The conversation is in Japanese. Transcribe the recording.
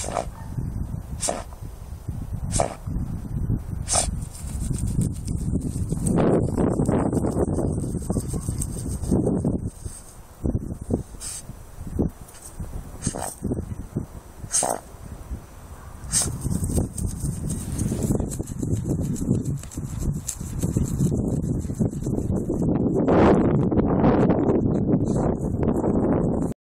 Thank